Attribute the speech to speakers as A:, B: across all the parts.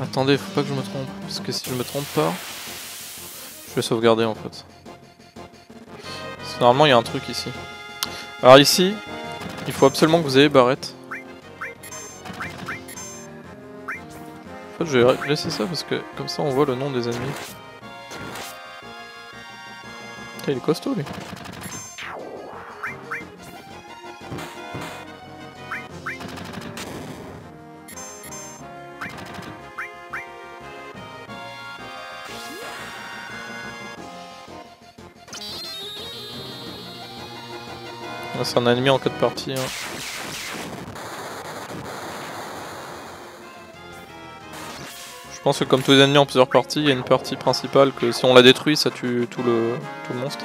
A: Attendez, faut pas que je me trompe. Parce que si je me trompe pas, je vais sauvegarder en fait. Normalement il y a un truc ici. Alors ici, il faut absolument que vous ayez barrette. En fait, je vais laisser ça parce que comme ça on voit le nom des ennemis. Il est costaud lui. C'est un ennemi en cas de partie. hein. Je pense que comme tous les ennemis en plusieurs parties, il y a une partie principale que si on la détruit, ça tue tout le, tout le monstre.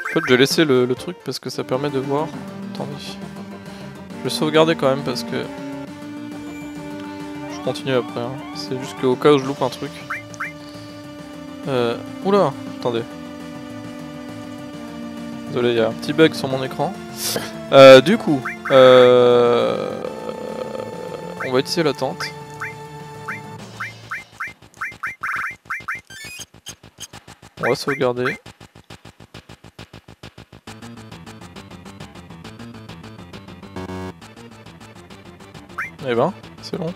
A: En fait, je vais laisser le, le truc parce que ça permet de voir. Attendez. Je vais sauvegarder quand même parce que... Je continue après. hein. C'est juste qu'au cas où je loupe un truc. Euh... Oula Attendez. Il y a un petit bug sur mon écran. Euh, du coup, euh... on va utiliser la tente. On va sauvegarder. Eh ben, c'est long.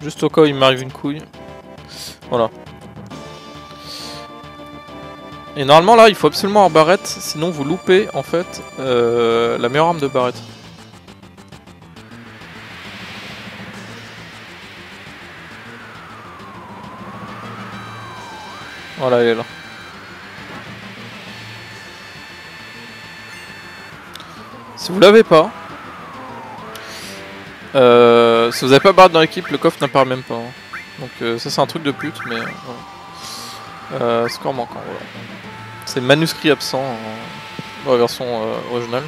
A: Juste au cas où il m'arrive une couille. Voilà. Et normalement là, il faut absolument avoir barrette, sinon vous loupez en fait euh, la meilleure arme de barrette. Voilà, elle est là. Si vous l'avez pas, euh, si vous avez pas barrette dans l'équipe, le coffre n'apparaît même pas. hein. Donc euh, ça c'est un truc de pute, mais. Euh, score manquant, voilà. C'est manuscrit absent version euh, originale.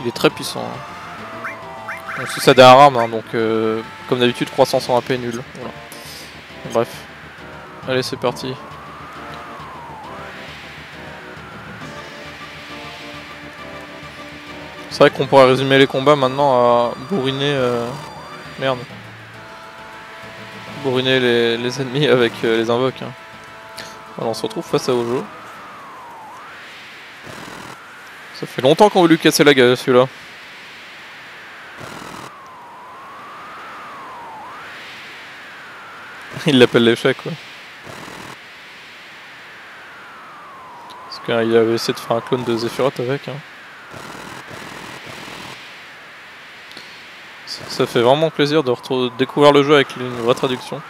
A: Il est très puissant. hein. Sa dernière hein, donc euh, comme d'habitude croissance en AP nul. Bref. Allez c'est parti. C'est vrai qu'on pourrait résumer les combats maintenant à bourriner... euh, Merde. Bourriner les, les ennemis avec euh, les invoques. hein. On se retrouve face à Ojo. Ça fait longtemps qu'on veut lui casser la gueule celui-là. Il l'appelle l'échec quoi. Parce qu'il avait essayé de faire un clone de Zephyroth avec. hein. Ça, fait vraiment plaisir de découvrir le jeu avec une vraie traduction.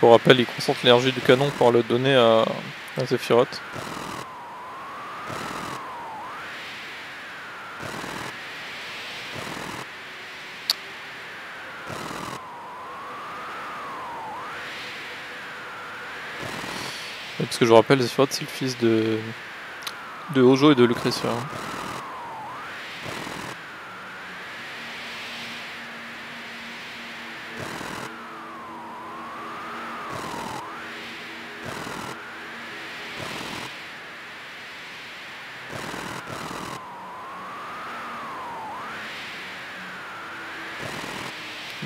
A: Pour rappel, il concentre l'énergie du canon pour le donner à, à Zephyroth. Parce que je vous rappelle, Zephyroth c'est le fils de, de Hojo et de Lucretia.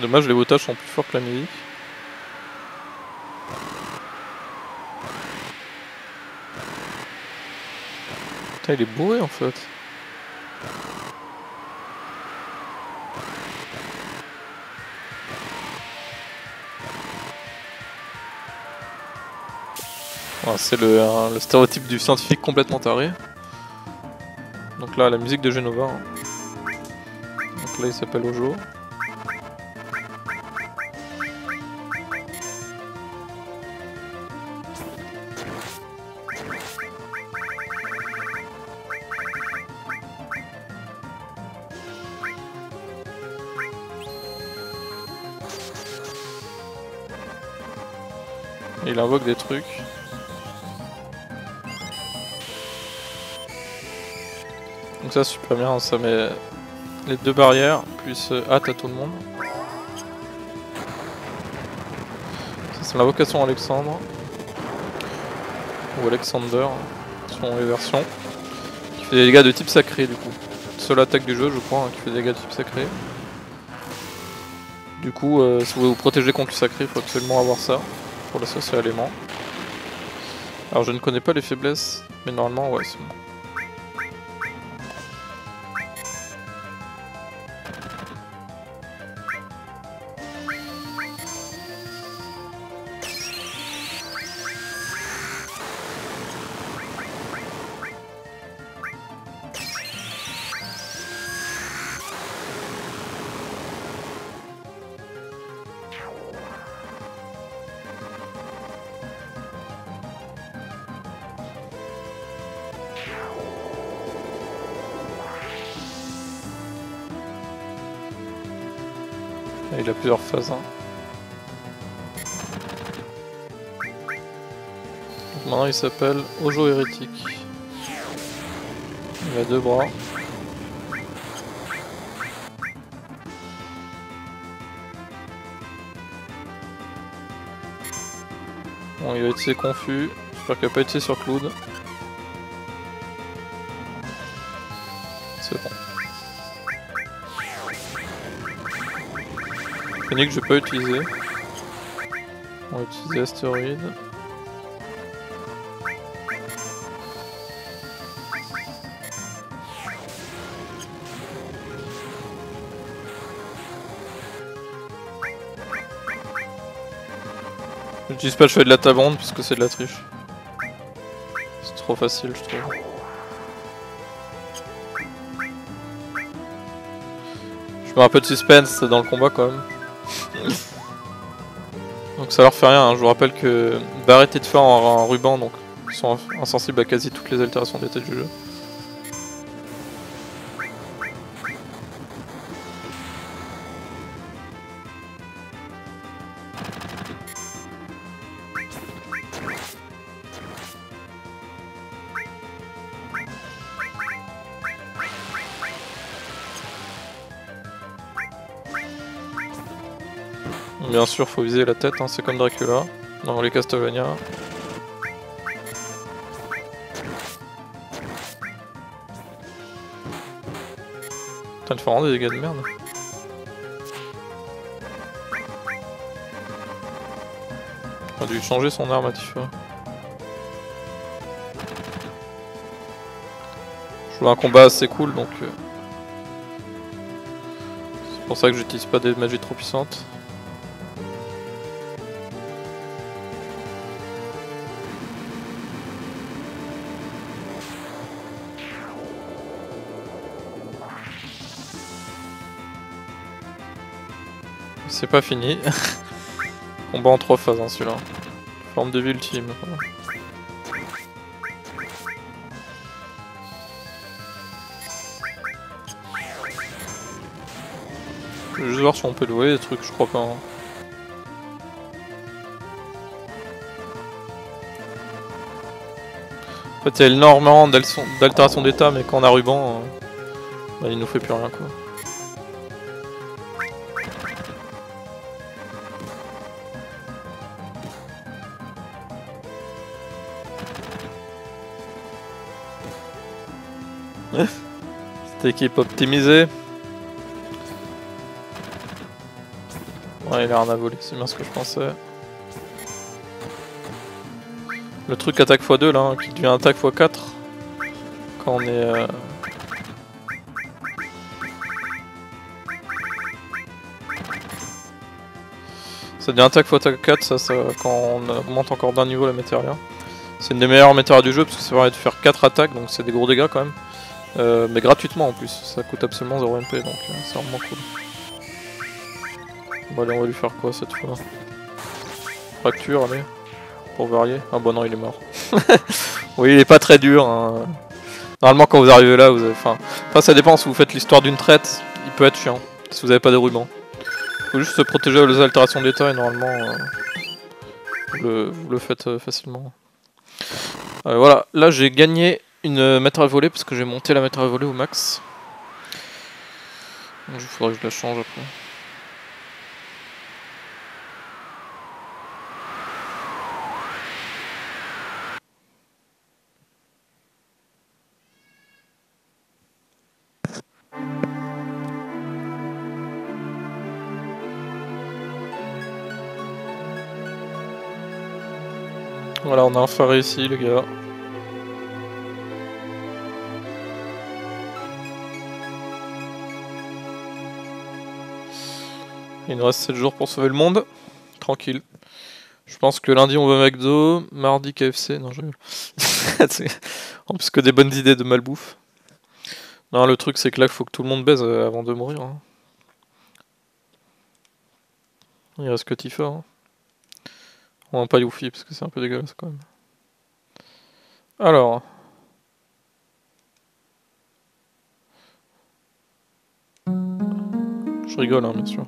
A: Dommage, les boutages sont plus forts que la musique. Putain, il est bourré en fait. C'est le stéréotype du scientifique complètement taré. Donc là, la musique de Genova. hein. Donc là, il s'appelle Ojo. Des trucs. Donc ça super bien, ça met les deux barrières, plus hâte à tout le monde. Ça c'est l'invocation Alexandre. Ou Alexander, selon les versions. Qui fait des dégâts de type sacré du coup. Seule attaque du jeu je crois, hein, qui fait des dégâts de type sacré. Du coup, euh, si vous voulez vous protéger contre le sacré, il faut absolument avoir ça pour l'associer à l'élément. Alors je ne connais pas les faiblesses, mais normalement ouais c'est bon. Il a plusieurs phases. Hein. maintenant il s'appelle Ojo Hérétique. Il a deux bras. Bon, il a été confus. J'espère qu'il n'a pas été sur Cloud. Que je vais pas utiliser. On va utiliser astéroïde. J'utilise pas le choix de la tabonde puisque c'est de la triche. C'est trop facile je trouve. Je mets un peu de suspense dans le combat quand même. Ça leur fait rien, hein. je vous rappelle que Barrett et de faire en, ruban, donc ils sont insensibles à quasi toutes les altérations d'état du jeu. Bien sûr, faut viser la tête, hein, c'est comme Dracula dans les Castlevania. Putain, fait vraiment des dégâts de merde. Il a dû changer son arme à Tifa. Je joue un combat assez cool donc. Euh, c'est pour ça que j'utilise pas des magies trop puissantes. C'est pas fini. Combat en trois phases hein, celui-là. Forme de vie ultime. Je vais juste voir si on peut louer des trucs, je crois pas. Hein. En fait, il y a énormément d'altération d'état, mais quand on a ruban, euh, bah, il nous fait plus rien quoi. Cette équipe optimisée. Ouais, il a rien à voler, c'est bien ce que je pensais. Le truc attaque x2 là, hein, qui devient attaque x4. Quand on est... Euh... Ça devient attaque x4, ça, quand on augmente encore d'un niveau la météoria. C'est une des meilleures météorites du jeu parce que ça permet de faire 4 attaques, donc c'est des gros dégâts quand même. Euh, mais gratuitement en plus, ça coûte absolument 0 MP donc euh, c'est vraiment cool. Bon allez on va lui faire quoi cette fois Fracture allez, pour varier. Ah bon non il est mort. oui il est pas très dur. Hein. Normalement quand vous arrivez là vous avez... Enfin, enfin ça dépend si vous faites l'histoire d'une traite, il peut être chiant si vous avez pas de ruban. Faut juste se protéger aux altérations d'état et normalement... Euh, vous le, faites euh, facilement. Euh, voilà, là j'ai gagné une mètre à voler parce que j'ai monté la mètre à voler au max. il faudrait que je la change après. Voilà, on a un phare ici, les gars. Il nous reste 7 jours pour sauver le monde. Tranquille. Je pense que lundi on va McDo, mardi KFC. Non, je En plus que des bonnes idées de malbouffe. Non, le truc c'est que là, il faut que tout le monde baise euh, avant de mourir. Hein. Il reste que Tifa. Hein. On va pas Yuffie parce que c'est un peu dégueulasse quand même. Alors. Je rigole, hein, bien sûr.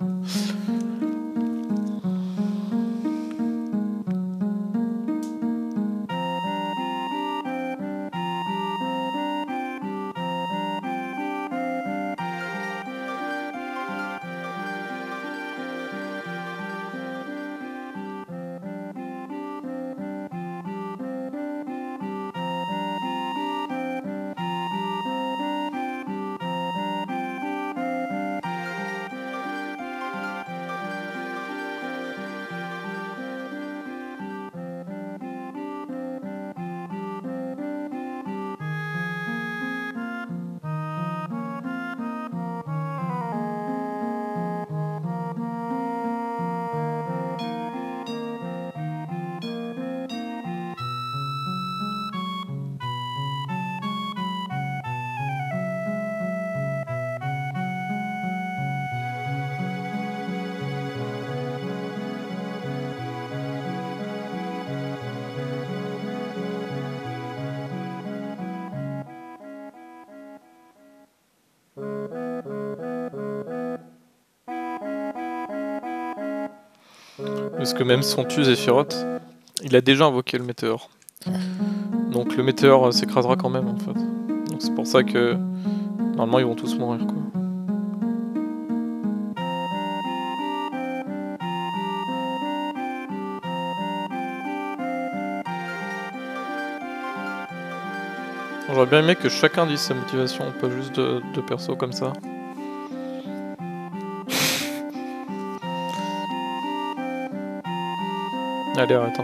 A: Parce que même son tue Zephyroth, il a déjà invoqué le météore. Donc le météore euh, s'écrasera quand même en fait. Donc c'est pour ça que normalement ils vont tous mourir. J'aurais bien aimé que chacun dise sa motivation, pas juste deux de persos comme ça. Allez, peu.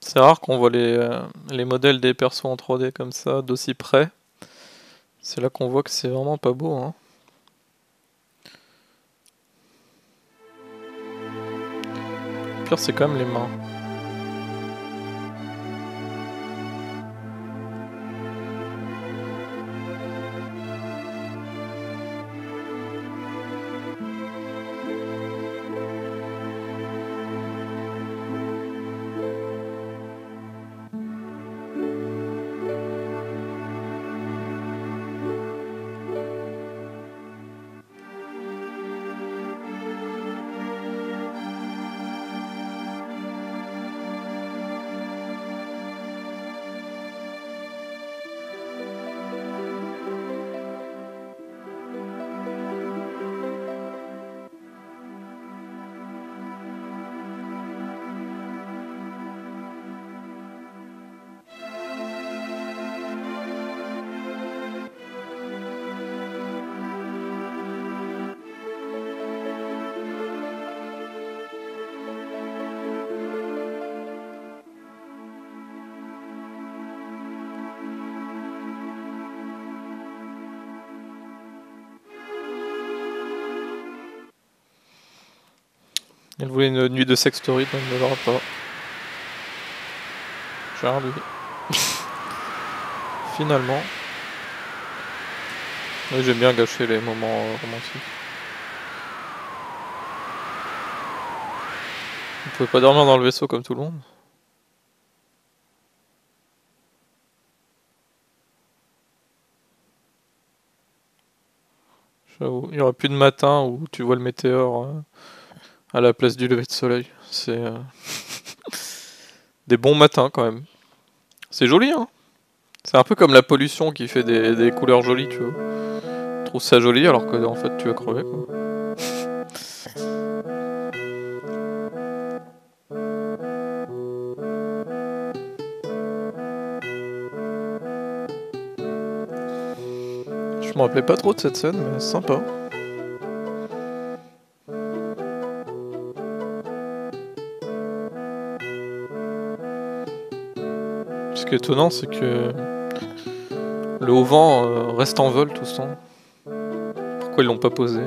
A: C'est rare qu'on voit les, euh, les modèles des persos en 3D comme ça, d'aussi près. C'est là qu'on voit que c'est vraiment pas beau. Hein. C'est même les mains. Elle voulait une nuit de sextory, donc ne l'aura pas. Charlie. Finalement. J'aime bien gâcher les moments romantiques. On pouvait pas dormir dans le vaisseau comme tout le monde J'avoue, il y aurait plus de matin où tu vois le météore euh, à la place du lever de soleil. C'est euh, des bons matins quand même. C'est joli, hein C'est un peu comme la pollution qui fait des, couleurs jolies, tu vois. Tu trouves ça joli alors que en fait tu vas crever, quoi. Je me rappelais pas trop de cette scène, mais sympa. Étonnant, c'est que le haut vent euh, reste en vol tout ce temps. Pourquoi ils l'ont pas posé?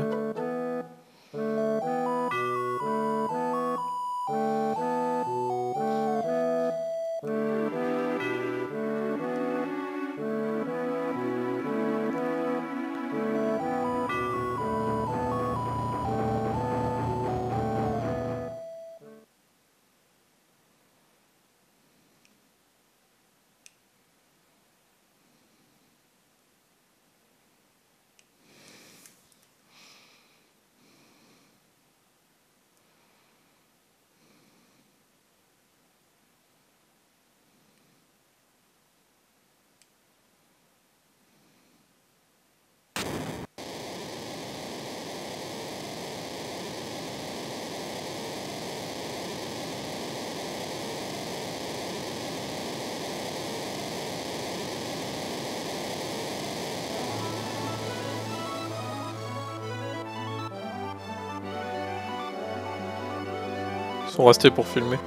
A: Sont restés pour filmer.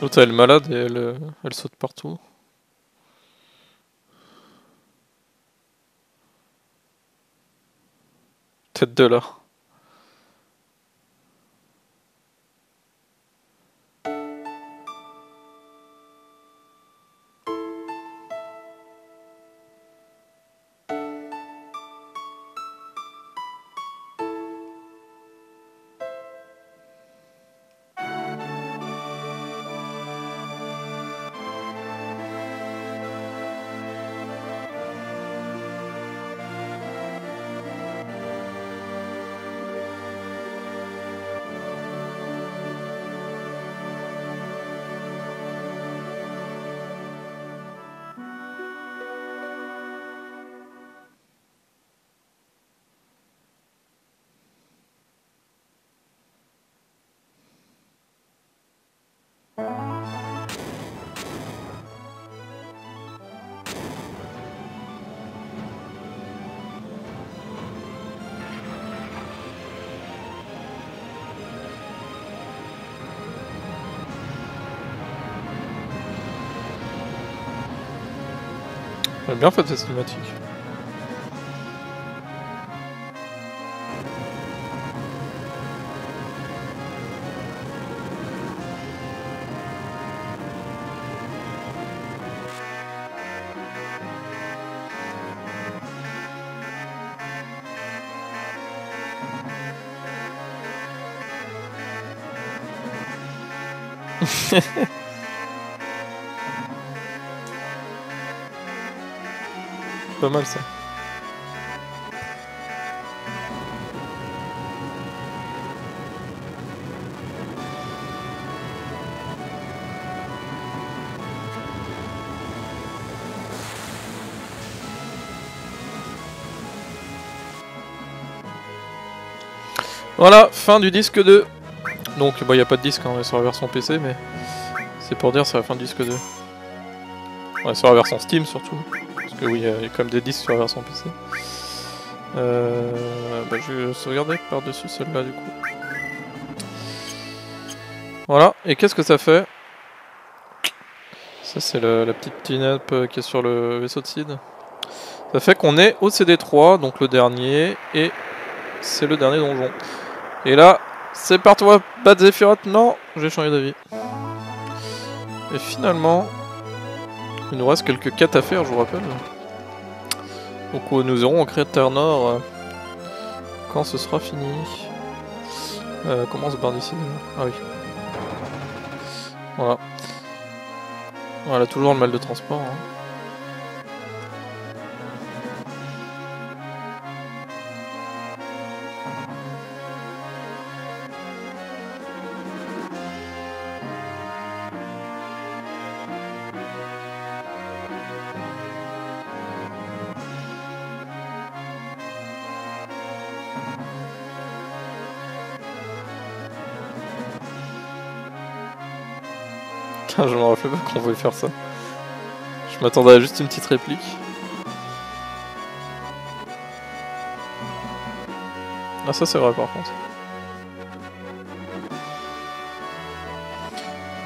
A: L'autre elle est malade et elle, euh, elle saute partout. Tête de là. Beim Lauf das jetzt natürlich. Pas mal ça. Voilà, fin du disque 2. Donc, il n'y a pas de disque, hein, sur la version PC, mais c'est pour dire c'est la fin du disque 2. Est sur la version Steam surtout, parce que oui, il y a même des disques sur la version PC. Euh, bah, je vais sauvegarder par-dessus celle-là du coup. Voilà, et qu'est-ce que ça fait? Ça c'est la petite tune-up euh, qui est sur le vaisseau de Sid. Ça fait qu'on est au CD3, donc le dernier, et c'est le dernier donjon. Et là, c'est par toi, Bad Zephyroth. Non, j'ai changé d'avis. Et finalement, il nous reste quelques quêtes à faire, je vous rappelle. Donc euh, nous irons en Cratère Nord euh, quand ce sera fini. Euh, comment on se barre Ah oui. Voilà. Voilà, toujours le mal de transport. Hein. je me rappelais pas qu'on pouvait faire ça. Je m'attendais à juste une petite réplique. Ah ça c'est vrai par contre.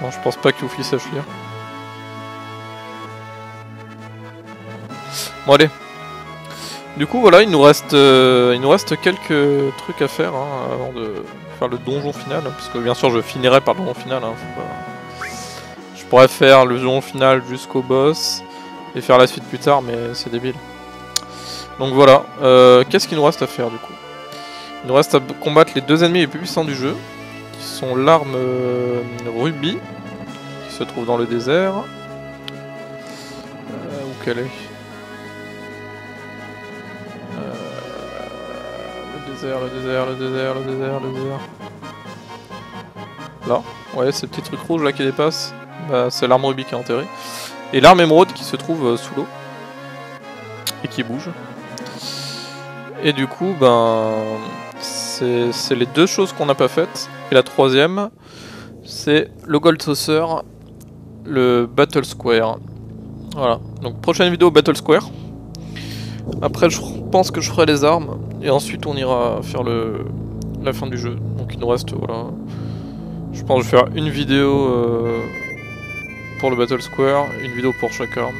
A: Non je pense pas que Youfli sache lire. Bon allez. Du coup voilà il nous reste euh, il nous reste quelques trucs à faire hein, avant de faire le donjon final. Parce que bien sûr je finirai par le donjon final. Hein, pourrais faire le donjon final jusqu'au boss et faire la suite plus tard, mais c'est débile. Donc voilà, euh, qu'est-ce qu'il nous reste à faire du coup? Il nous reste à combattre les deux ennemis les plus puissants du jeu, qui sont l'arme euh, Ruby, qui se trouve dans le désert. Euh, où qu'elle est? Le désert, le désert, le désert, le désert, le désert. Là, ouais, ces petits trucs rouges là qui dépassent. Bah, c'est l'arme rubis qui est enterrée. Et l'arme émeraude qui se trouve euh, sous l'eau. Et qui bouge. Et du coup, ben, c'est les deux choses qu'on n'a pas faites. Et la troisième, c'est le Gold Saucer, le Battle Square. Voilà, donc prochaine vidéo Battle Square. Après, je pense que je ferai les armes. Et ensuite, on ira faire le, la fin du jeu. Donc il nous reste, voilà. Je pense que je vais faire une vidéo... Euh, pour le Battle Square, une vidéo pour chaque arme.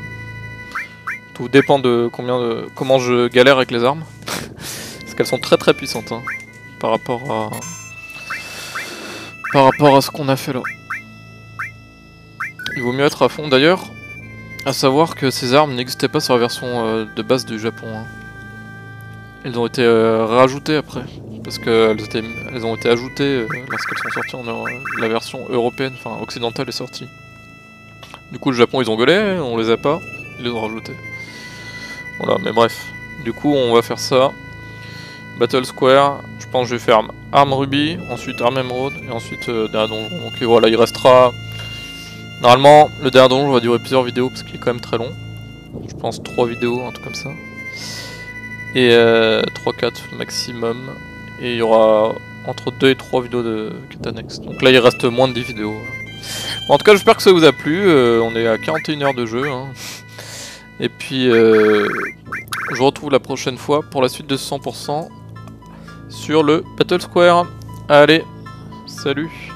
A: Tout dépend de combien de comment je galère avec les armes. Parce qu'elles sont très très puissantes hein, par rapport à par rapport à ce qu'on a fait là. Il vaut mieux être à fond d'ailleurs. À savoir que ces armes n'existaient pas sur la version euh, de base du Japon. Hein. Elles ont été euh, rajoutées après. Parce qu'elles elles ont été ajoutées euh, lorsqu'elles sont sorties en la version européenne, enfin occidentale est sortie. Du coup, le Japon, ils ont gueulé, on les a pas, ils les ont rajoutés. Voilà, mais bref. Du coup, on va faire ça. Battle Square, je pense que je vais faire Arme Ruby, ensuite Arme Emerald, et ensuite euh, dernier donjon. Donc voilà, il restera... Normalement, le dernier donjon va durer plusieurs vidéos, parce qu'il est quand même très long. Je pense 3 vidéos, un truc comme ça. Et euh, 3-4 maximum. Et il y aura entre 2 et 3 vidéos de quête Donc là, il reste moins de 10 vidéos en tout cas, j'espère que ça vous a plu. Euh, on est à 41 heures de jeu. Hein. Et puis, euh, je vous retrouve la prochaine fois pour la suite de 100% sur le Battle Square. Allez, salut